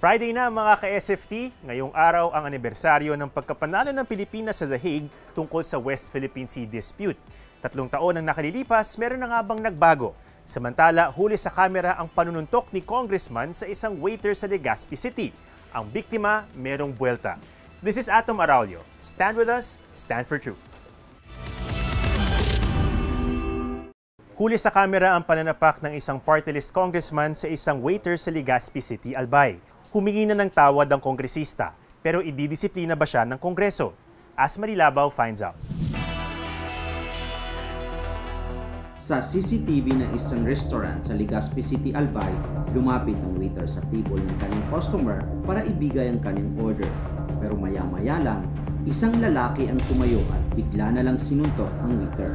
Friday na mga ka-SFT, ngayong araw ang anibersaryo ng pagkapanalo ng Pilipinas sa The Hague tungkol sa West Philippine Sea Dispute. Tatlong taon ang nakalilipas, meron na nga bang nagbago? Samantala, huli sa kamera ang panununtok ni Congressman sa isang waiter sa Legazpi City. Ang biktima, merong buwelta. This is Atom Araulio. Stand with us, stand for truth. Huli sa kamera ang pananapak ng isang party list congressman sa isang waiter sa Legazpi City, Albay. Humingi na ng tawad ang kongresista, pero ididisiplina ba siya ng kongreso? As Marilabaw finds out. Sa CCTV ng isang restaurant sa Legazpi City, Albay, lumapit ang waiter sa table ng kanyang customer para ibigay ang kanyang order. Pero maya-maya lang, isang lalaki ang tumayo at bigla na lang sinuntok ang waiter.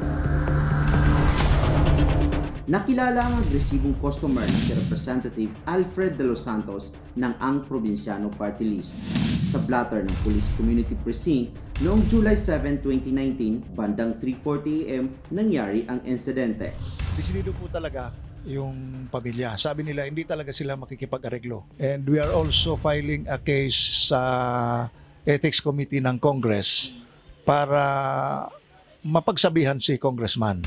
Nakilala ang agresibong customer na si Representative Alfred De Los Santos ng Ang Provinciano Party List. Sa blatter ng Police Community Precinct noong July 7, 2019, bandang 3.40 am, nangyari ang insidente. Desidido po talaga yung pamilya. Sabi nila hindi talaga sila makikipag-areglo. And we are also filing a case sa Ethics Committee ng Congress para mapagsabihan si Congressman.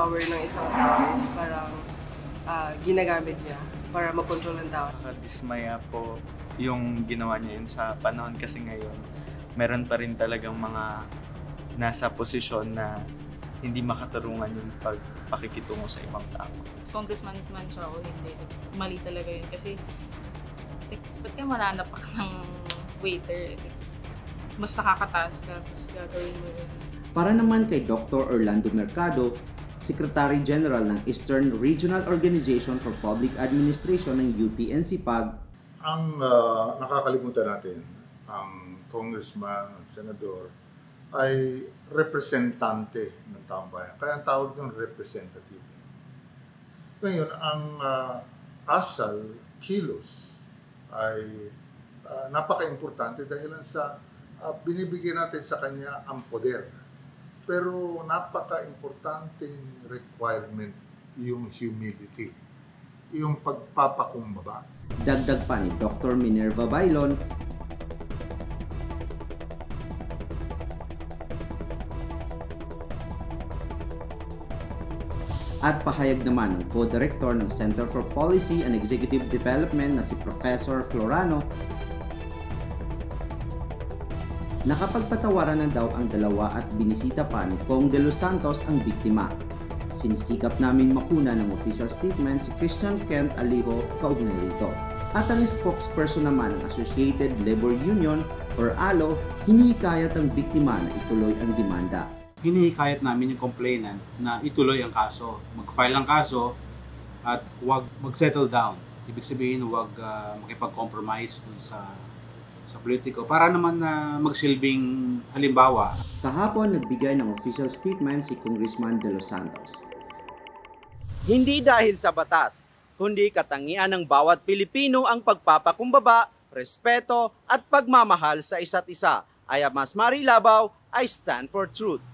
Power ng isang tao is parang ah, ginagamit niya para makontrol ng tao. Nakadismaya po yung ginawa niya yun sa panahon kasi ngayon. Meron pa rin talagang mga nasa posisyon na hindi makatarungan yung pagpakikitungo sa ibang tao. congressman man siya o hindi. Mali talaga yun kasi like, ba't ka mananapak ng waiter? Like, mas nakakataas ka, so gagawin mo yun. Para naman kay Dr. Orlando Mercado, Secretary General ng Eastern Regional Organization for Public Administration ng UPNCPAG, ang ah, nakakalimutan natin, ang congressman, senador, ay representante ng taong bayan. Kaya ang tawag ng representative. Ngayon, ang ah, asal, kilos, ay ah, napaka-importante dahil sa ah, binibigyan natin sa kanya ang poder. Pero napaka-importanting requirement yung humility, yung pagpapakumbaba. dagdag pa ni Dr. Minerva Bailon, at pahayag naman ng co-director ng Center for Policy and Executive Development na si Professor Florano Nakapagpatawaran na daw ang dalawa at binisita pa ni Kong De Los Santos ang biktima. Sinisikap namin makuna ng official statement si Christian Kent Alijo kaugnay rito. At ang spokesperson naman ng Associated Labor Union or ALO, hinihikayat ang biktima na ituloy ang demanda. hinihikayat namin yung complainant na ituloy ang kaso. Mag-file ang kaso at huwag mag-settle down. Ibig sabihin, huwag ah, makipag-compromise dun sa politiko para naman na magsilbing halimbawa Kahapon nagbigay ng official statement si Congressman De Los Santos. Hindi dahil sa batas, kundi katangian ng bawat Pilipino ang pagpapakumbaba, respeto at pagmamahal sa isa't isa. I am Mas Mari Labaw, I stand for truth.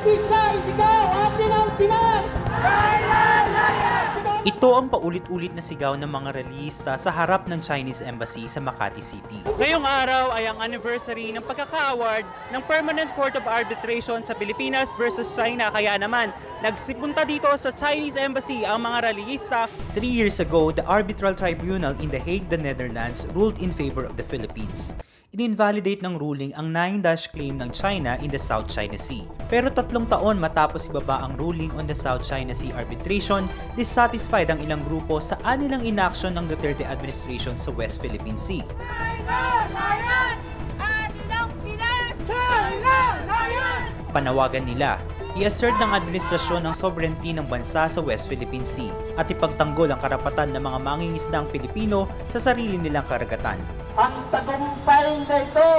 Hustisya, isigaw, atin ang Pinas! Ito ang paulit-ulit na sigaw ng mga realista sa harap ng Chinese Embassy sa Makati City. Ngayong araw ay ang anniversary ng pagkaka-award ng Permanent Court of Arbitration sa Pilipinas versus China. Kaya naman, nagsipunta dito sa Chinese Embassy ang mga realista. Three years ago, the Arbitral Tribunal in The Hague, the Netherlands, ruled in favor of the Philippines in-invalidate ng ruling ang 9-dash claim ng China in the South China Sea. Pero tatlong taon matapos ibaba ang ruling on the South China Sea arbitration, dissatisfied ang ilang grupo sa anilang inaction ng Duterte administration sa West Philippine Sea. Panawagan nila, i-assert ng administrasyon ang sovereignty ng bansa sa West Philippine Sea at ipagtanggol ang karapatan ng mga mangingisdang Pilipino sa sarili nilang karagatan. Ang tagumpay na ito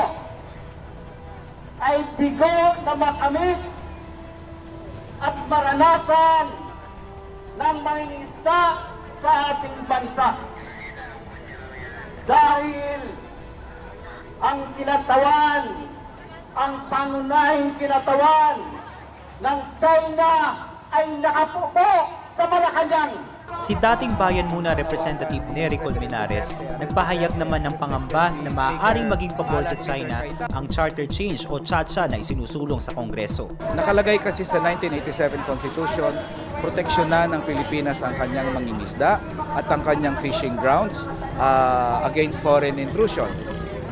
ay bigo na makamit at maranasan ng mangingisda sa ating bansa. Dahil ang kinatawan, ang pangunahing kinatawan ng China ay nakapupo sa Malacanang. Si dating bayan muna Representative Nery Colmenares nagpahayag naman ng pangamba na maaaring maging pabor sa China ang charter change o CHACHA na isinusulong sa Kongreso. Nakalagay kasi sa 1987 Constitution, proteksyonan ng Pilipinas ang kanyang mangingisda at ang kanyang fishing grounds uh, against foreign intrusion.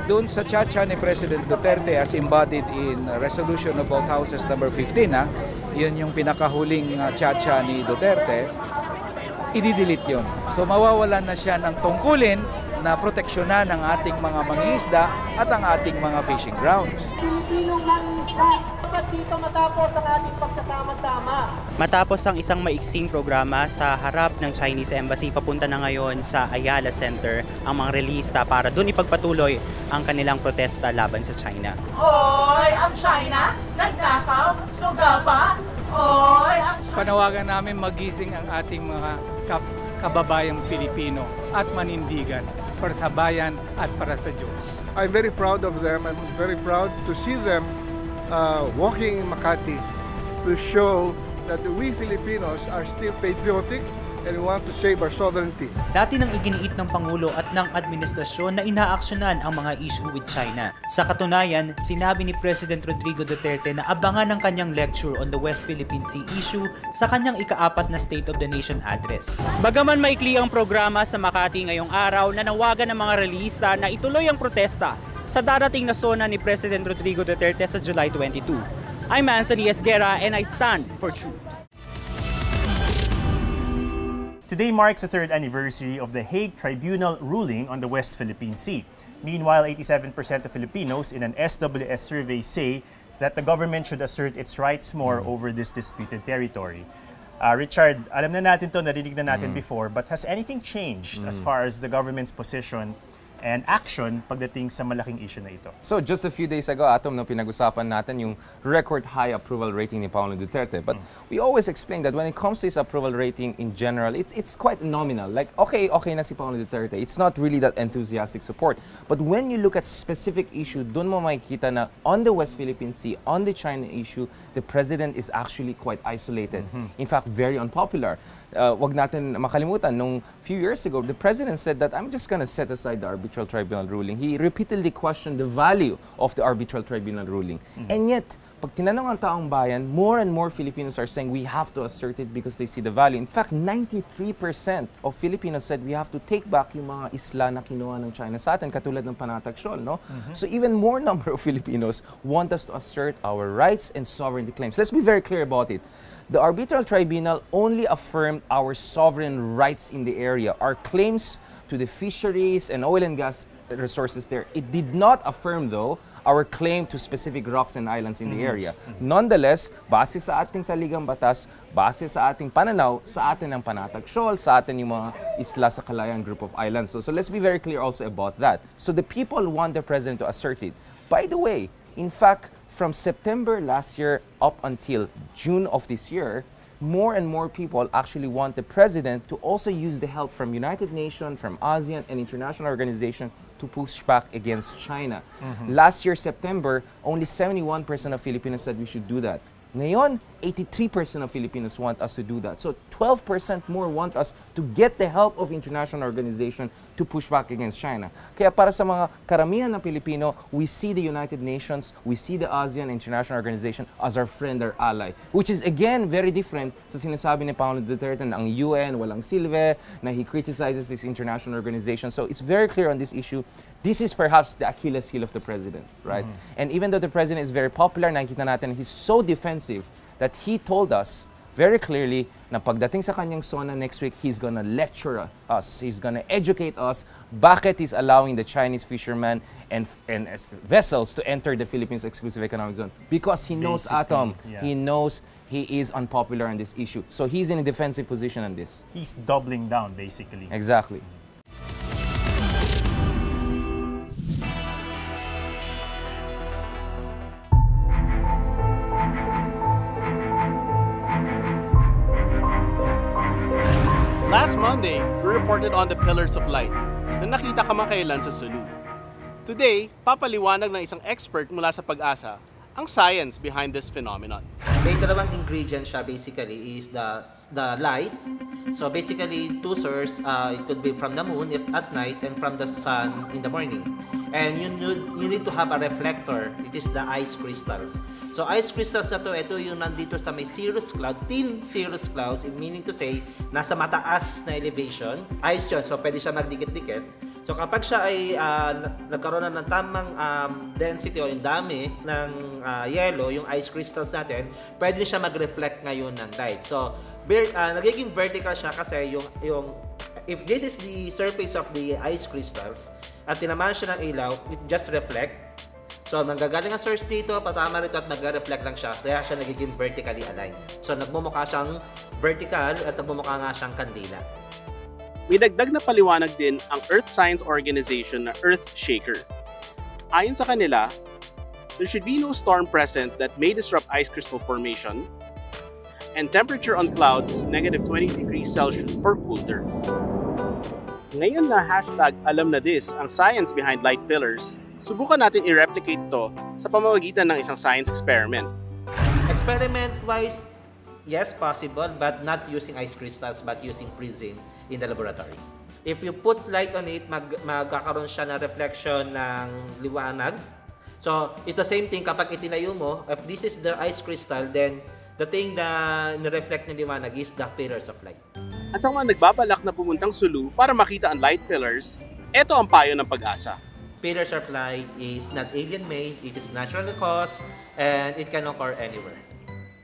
Doon sa chacha ni President Duterte as embodied in Resolution of Both Houses number 15, ha, yun yung pinakahuling uh, chacha ni Duterte, i-delete yun. So mawawalan na siya ng tungkulin na proteksyonan ng ating mga mangingisda at ang ating mga fishing grounds. Pilipinong mangingisda, dapat dito matapos ang ating pagsasama-sama. Matapos ang isang maiksing programa sa harap ng Chinese Embassy, papunta na ngayon sa Ayala Center ang mga relista para doon ipagpatuloy ang kanilang protesta laban sa China. Hoy, ang China, nagnakaw, suga pa. Hoy, ang Panawagan namin magising ang ating mga kap- kababayang Pilipino at manindigan para sa bayan at para sa Diyos. I'm very proud of them. I'm very proud to see them uh, walking in Makati to show that we Filipinos are still patriotic and we want to save our sovereignty. Dati nang iginiit ng Pangulo at ng administrasyon na inaaksyonan ang mga issue with China. Sa katunayan, sinabi ni President Rodrigo Duterte na abangan ang kanyang lecture on the West Philippine Sea issue sa kanyang ikaapat na State of the Nation address. Bagaman maikli ang programa sa Makati ngayong araw na nawagan ng mga relista na ituloy ang protesta sa darating na sona ni President Rodrigo Duterte sa July 22. I'm Anthony Esguera and I stand for truth. Today marks the third anniversary of the Hague Tribunal ruling on the West Philippine Sea. Meanwhile, 87% of Filipinos in an SWS survey say that the government should assert its rights more hmm. over this disputed territory. Uh, Richard, alam na natin to, narinig na natin hmm. before, but has anything changed as hmm. far as the government's position and action pagdating sa malaking issue na ito? So just a few days ago, Atom, no, pinag-usapan natin yung record high approval rating ni Paolo Duterte. But we always explain that when it comes to his approval rating in general, it's it's quite nominal. Like, okay, okay na si Paolo Duterte. It's not really that enthusiastic support. But when you look at specific issue, doon mo makikita na on the West Philippine Sea, on the China issue, the president is actually quite isolated. In fact, very unpopular. Uh, wag natin makalimutan, nung few years ago, the president said that I'm just gonna set aside the arbitral tribunal ruling. He repeatedly questioned the value of the arbitral tribunal ruling. And yet, pag tinanong ang taong bayan, more and more Filipinos are saying we have to assert it because they see the value. In fact, 93% of Filipinos said we have to take back yung mga isla na kinuha ng China sa atin, katulad ng Panatag Shoal, no? Mm-hmm. So even more number of Filipinos want us to assert our rights and sovereignty claims. Let's be very clear about it. The arbitral tribunal only affirmed our sovereign rights in the area, our claims to the fisheries and oil and gas resources there. It did not affirm, though, our claim to specific rocks and islands in the area. Nonetheless, base sa ating saligang batas, base sa ating pananaw, sa atin ang Panatag Shoal, sa atin yung mga isla sa Group of Islands. So, so let's be very clear also about that. So the people want the president to assert it. By the way, in fact, from September last year up until June of this year, more and more people actually want the president to also use the help from United Nations, from ASEAN, and international organizations to push back against China. Mm-hmm. Last year, September, only 71% of Filipinos said we should do that. Ngayon, 83% of Filipinos want us to do that. So 12% more want us to get the help of international organization to push back against China. Kaya para sa mga karamihan ng Pilipino, we see the United Nations, we see the ASEAN International Organization as our friend or ally. Which is again very different sa sinasabi ni Paolo Duterte na ang UN walang silve, na he criticizes this international organization. So it's very clear on this issue. This is perhaps the Achilles heel of the president, right? Mm-hmm. And even though the president is very popular, nakikita natin he's so defensive that he told us very clearly na pagdating sa kanyang SONA next week, he's gonna lecture us. He's gonna educate us bakit he's allowing the Chinese fishermen and, and vessels to enter the Philippines exclusive economic zone. Because he knows Basically, Atom. yeah. He knows he is unpopular on this issue. So he's in a defensive position on this. He's doubling down, basically. Exactly. Reported on the pillars of light na nakita kamakailan sa Sulu. Today, papaliwanag ng isang expert mula sa pag-asa ang science behind this phenomenon. May dalawang ingredient siya basically is the the light. So basically two source uh, it could be from the moon if at night and from the sun in the morning. And you need you need to have a reflector it is the ice crystals. So ice crystals na to ito yung nandito sa may cirrus cloud, thin cirrus clouds meaning to say nasa mataas na elevation. Ice yun so pwede siya magdikit-dikit. So kapag siya ay uh, nagkaroon na ng tamang um, density o yung dami ng uh, yellow, yung ice crystals natin, pwede siya mag-reflect ngayon ng light. So ver- uh, nagiging vertical siya kasi yung yung if this is the surface of the ice crystals at tinamaan siya ng ilaw, it just reflect. So, nanggagaling ang source dito, patama rito at nagre-reflect lang siya. Kaya siya nagiging vertically aligned. So, nagmumukha siyang vertical at nagmumukha nga siyang kandila. May dagdag na paliwanag din ang Earth Science Organization na Earth Shaker. Ayon sa kanila, there should be no storm present that may disrupt ice crystal formation, and temperature on clouds is negative 20 degrees Celsius or colder. Ngayon na hashtag alam na this ang science behind light pillars, subukan natin i-replicate to sa pamamagitan ng isang science experiment. Experiment-wise, yes, possible, but not using ice crystals, but using prism in the laboratory. If you put light on it, mag magkakaroon siya ng reflection ng liwanag. So, it's the same thing kapag itinayo mo, if this is the ice crystal, then the thing na nireflect ng liwanag is the pillars of light. At sa mga nagbabalak na pumuntang Sulu para makita ang light pillars, ito ang payo ng pag-asa. Pillars of light is not alien-made, it is naturally caused, and it can occur anywhere.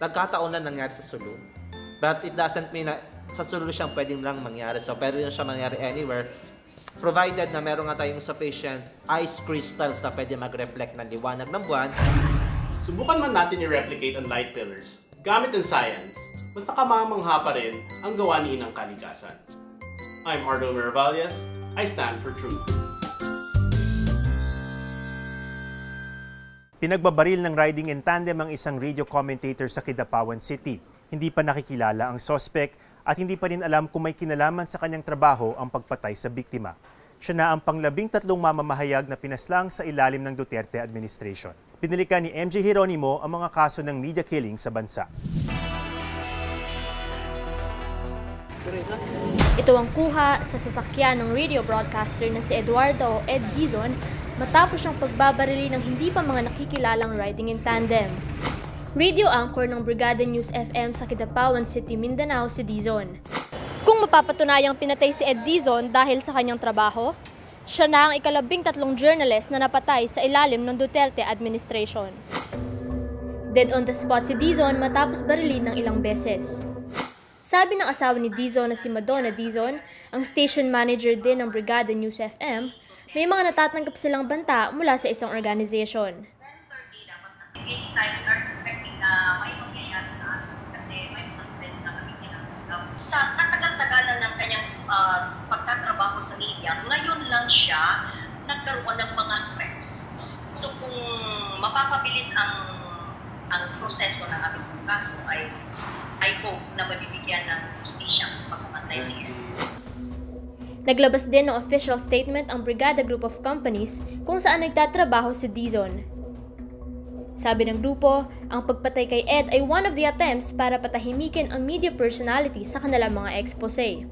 Nagkataon na nangyari sa Sulu, but it doesn't mean na sa Sulu siyang pwedeng lang mangyari. So, pwede rin siya mangyari anywhere, provided na meron nga tayong sufficient ice crystals na pwede mag-reflect ng liwanag ng buwan. Subukan man natin i-replicate ang light pillars gamit ang science, mas nakamamangha pa rin ang gawa ni Inang Kalikasan. I'm Ardo Miravalles. I stand for truth. Pinagbabaril ng riding in tandem ang isang radio commentator sa Kidapawan City. Hindi pa nakikilala ang sospek at hindi pa rin alam kung may kinalaman sa kanyang trabaho ang pagpatay sa biktima. Siya na ang panglabing tatlong mamamahayag na pinaslang sa ilalim ng Duterte administration. Pinilikan ni MJ Hieronimo ang mga kaso ng media killing sa bansa. Ito ang kuha sa sasakyan ng radio broadcaster na si Eduardo Ed Dizon matapos siyang pagbabarili ng hindi pa mga nakikilalang riding in tandem. Radio anchor ng Brigada News FM sa Kidapawan City, Mindanao si Dizon. Kung mapapatunayang pinatay si Ed Dizon dahil sa kanyang trabaho, siya na ang ikalabing tatlong journalist na napatay sa ilalim ng Duterte administration. Dead on the spot si Dizon matapos barilin ng ilang beses. Sabi ng asawa ni Dizon na si Madonna Dizon, ang station manager din ng Brigada News FM, may mga natatanggap silang banta mula sa isang organization. anytime we are expecting na may mangyayari sa atin kasi may confidence na kami kinatanggap. Sa katagal-tagalan ng kanyang uh, pagtatrabaho sa media, ngayon lang siya nagkaroon ng mga threats. So kung mapapabilis ang ang proseso ng aming kaso ay I hope na mabibigyan ng justisya ang pagpapantay niya. Naglabas din ng official statement ang Brigada Group of Companies kung saan nagtatrabaho si Dizon. Sabi ng grupo, ang pagpatay kay Ed ay one of the attempts para patahimikin ang media personality sa kanilang mga expose.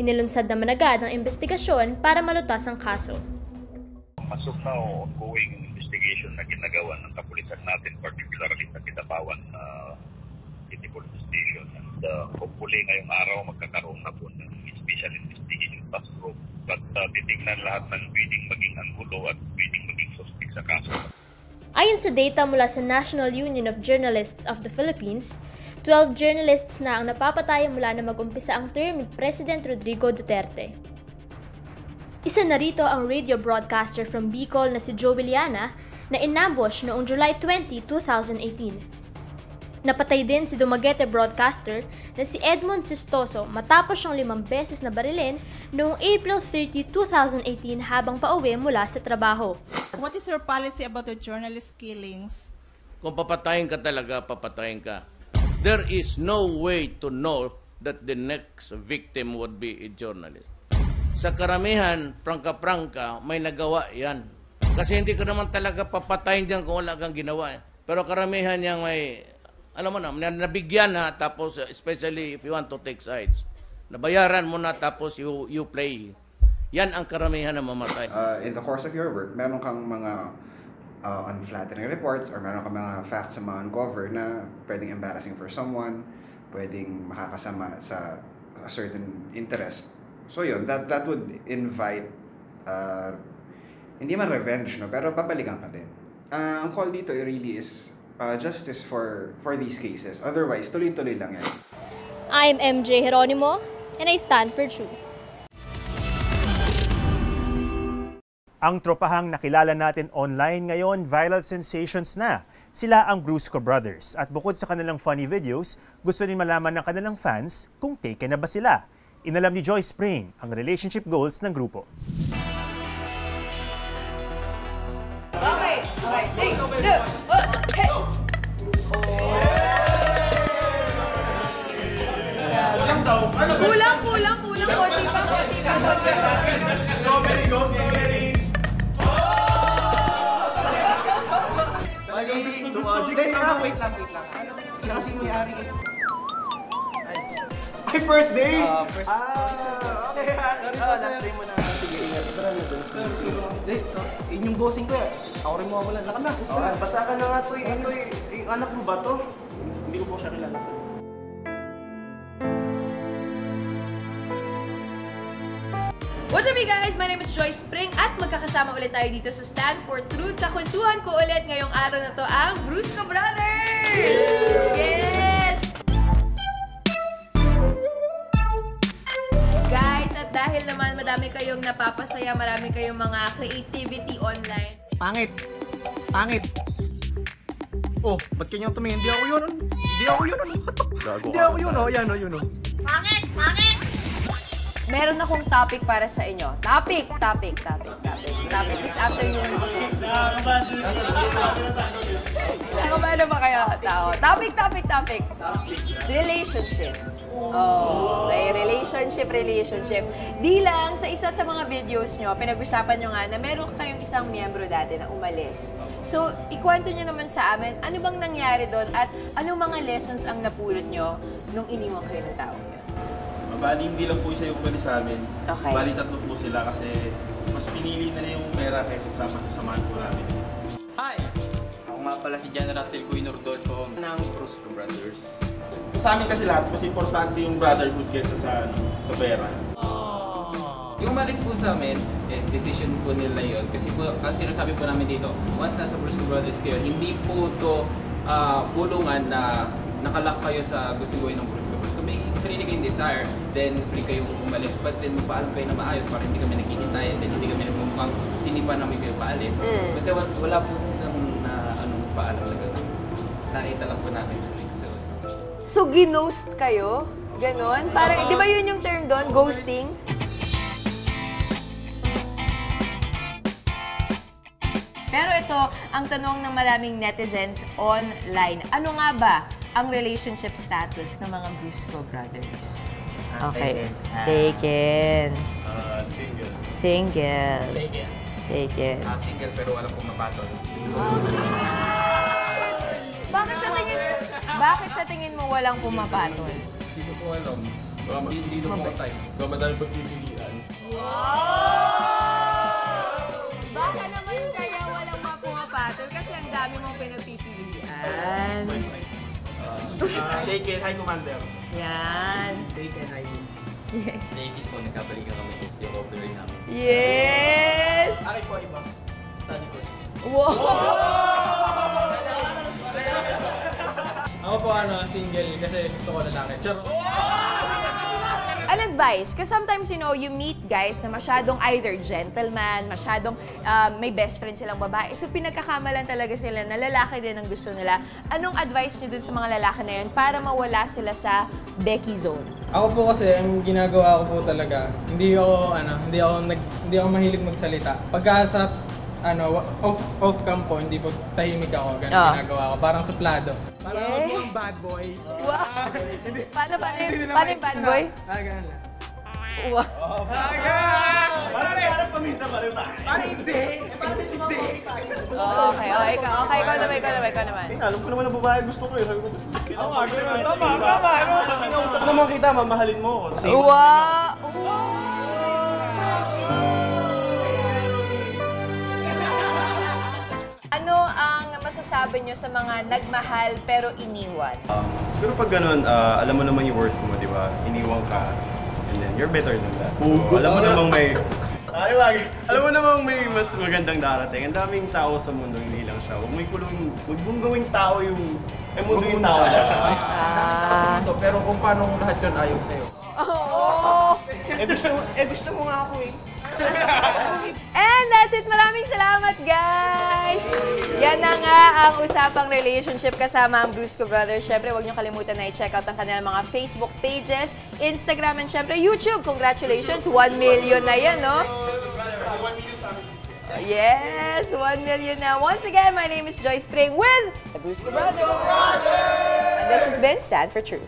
Inilunsad naman agad ang investigasyon para malutas ang kaso. Masok na o ongoing investigation na ginagawa ng kapulisan natin, particularly sa Kitapawan uh, City Police Station. And uh, hopefully ngayong araw magkakaroon na po ng special investigation task group. But uh, titignan lahat ng pwedeng maging anggulo at pwedeng maging suspect sa kaso. Ayon sa data mula sa National Union of Journalists of the Philippines, 12 journalists na ang napapatay mula na mag-umpisa ang term ni President Rodrigo Duterte. Isa na rito ang radio broadcaster from Bicol na si Joe Villana na inambush noong July 20, 2018. Napatay din si Dumaguete broadcaster na si Edmond Sistoso matapos siyang limang beses na barilin noong April 30, 2018 habang pauwi mula sa trabaho. What is your policy about the journalist killings? Kung papatayin ka talaga, papatayin ka. There is no way to know that the next victim would be a journalist. Sa karamihan, prangka-prangka, may nagawa yan. Kasi hindi ka naman talaga papatayin dyan kung wala kang ginawa. eh. Pero karamihan yang may, alam mo na, na- nabigyan na, tapos uh, especially if you want to take sides. Nabayaran mo na, tapos you, you play. Yan ang karamihan na mamatay. uh, in the course of your work, meron kang mga uh, unflattering reports or meron kang mga facts na ma-uncover na pwedeng embarrassing for someone, pwedeng makakasama sa a certain interest. So yun, that, that would invite, uh, hindi man revenge, no? pero babalikan ka din. Uh, ang call dito really is uh, justice for for these cases. Otherwise, tuloy-tuloy lang yan. I'm MJ Geronimo, and I stand for truth. Ang tropahang nakilala natin online ngayon, viral sensations na. Sila ang Brusco Brothers. At bukod sa kanilang funny videos, gusto rin malaman ng kanilang fans kung taken na ba sila. Inalam ni Joy Spring ang relationship goals ng grupo. Okay. Okay. Hey, look. Kulang? Kulang, kulang. Konti pa, konti pa. Strawberry, go, strawberry. Wait lang, wait lang. Sila kasi may-ari eh. Ay, first day! Ah, first Ah, okay. Ah, last day mo na. Sige, ingat. Hindi, so, yun yung bossing ko eh. Ako rin mo ako lang. Lakad na. Okay, basta ka na nga to. Ito. Yung anak mo ba to? Hindi ko po siya kilala sa What's up you guys? My name is Joy Spring at magkakasama ulit tayo dito sa Stand for Truth. Kakwentuhan ko ulit ngayong araw na to ang Brusco Brothers! Yes! Guys, at dahil naman madami kayong napapasaya, marami kayong mga creativity online. Pangit. Pangit. Oh, ba't kanyang tumingin? Hindi ako yun. Hindi ako yun. Hindi ako yun. Oh, yan oh, yun oh. Pangit! Pangit! Meron akong topic para sa inyo. Topic! Topic! Topic! Topic! Topic this afternoon. Nakabalo ba kayo, tao? Topic! Topic! Topic! Relationship. Oh, may relationship, relationship. Di lang, sa isa sa mga videos nyo, pinag-usapan nyo nga na meron kayong isang miyembro dati na umalis. So, ikwento nyo naman sa amin, ano bang nangyari doon at ano mga lessons ang napulot nyo nung iniwan kayo ng tao? Bali, hindi lang po isa yung umalis sa amin. Okay. Bali, tatlo po sila kasi mas pinili na yung pera kaysa sa magsasamahan po namin. Hi! Ako nga pala si John Russell Cuy Nordolfo ng Brusco Brothers. Sa amin kasi lahat, mas importante yung brotherhood kaysa sa, ano, sa pera. Yung umalis po sa amin, is decision po nila yun. Kasi po, ang sinasabi po namin dito, once nasa Brusco Brothers kayo, hindi po to ah, pulungan na nakalak kayo sa gusto gawin ng Brusco. Brusco, may sarili kayong desire, then free kayong umalis. But then, magpaalam kayo na maayos para hindi kami nakikitayan, then hindi kami nagmukhang sinipa namin kayo paalis. Mm. But then, wala, po silang na, anong paalam na gano'n. Nakita lang po namin. So, So, ginost kayo? Ganon? Parang, di ba yun yung term doon? Ghosting? Pero ito, ang tanong ng maraming netizens online. Ano nga ba ang relationship status ng mga Brusco brothers? Okay. Taken. Uh, single. Single. Taken. Taken. Ah, single pero wala pong mapatol. Bakit sa tingin bakit sa tingin mo walang pumapatol? Hindi ko alam. Hindi ko po time. Baka madami pagpipilian. Baka naman kaya walang mapumapatol kasi ang dami mong pinagpipilian. Take it, High Commander. Yan. Take it, High David po, nagkabalikan kami yung overlay namin. Yes! Akin po iba. Study course. Wow! Ako po ano, single kasi gusto ko lalaki. Charo. An advice, because sometimes, you know, you meet guys na masyadong either gentleman, masyadong um, may best friend silang babae. So, pinagkakamalan talaga sila na lalaki din ang gusto nila. Anong advice nyo dun sa mga lalaki na yun para mawala sila sa Becky zone? Ako po kasi, ang ginagawa ko po talaga, hindi ako, ano, hindi ako, nag, hindi ako mahilig magsalita. Pagka sa ano, off, off cam po, hindi po tahimik ako, ganun Ah. ginagawa ko. Parang suplado. Parang Eh. ako bad boy. Wow! Hindi. Paano, paano, paano yung bad boy? Ah, ganun lang. Wow. Parang parang paminta pa rin ba? Parang hindi. Parang hindi. Oh, okay, oh, ikaw, okay, ikaw naman, ikaw naman, ikaw naman. Alam ko naman ang babae gusto ko eh. Sabi ko, Oo, nga, ganun. Tama, tama. Ano? Kinausap naman kita, mamahalin mo ako. Wow! Ano ang masasabi nyo sa mga nagmahal pero iniwan? Um, siguro pag ganun, ah, alam mo naman yung worth mo, di ba? Iniwan ka, you're better than that. So, alam mo namang may... Ay, wag. Alam mo namang may mas magandang darating. Ang daming tao sa mundo, hindi lang siya. Huwag mo kulong, huwag mong gawing tao yung... Eh, mundo yung tao siya. Ah. Pero kung paano lahat yun ayaw sa'yo. Oh! eh, gusto, eh, gusto mo nga ako eh. And that's it. Maraming salamat, guys! Yan na nga ang usapang relationship kasama ang Brusco Brothers. Siyempre, huwag niyo kalimutan na i-check out ang kanilang mga Facebook pages, Instagram, and siyempre YouTube. Congratulations! 1 million na yan, no? Yes! 1 million na. Once again, my name is Joy Spring with the Brusco Brothers. And this has been Stand for Truth.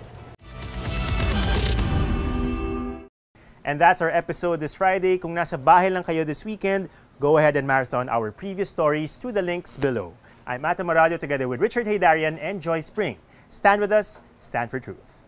And that's our episode this Friday. Kung nasa bahay lang kayo this weekend, go ahead and marathon our previous stories to the links below. I'm Ato Morado together with Richard Haydarian and Joy Spring. Stand with us, stand for truth.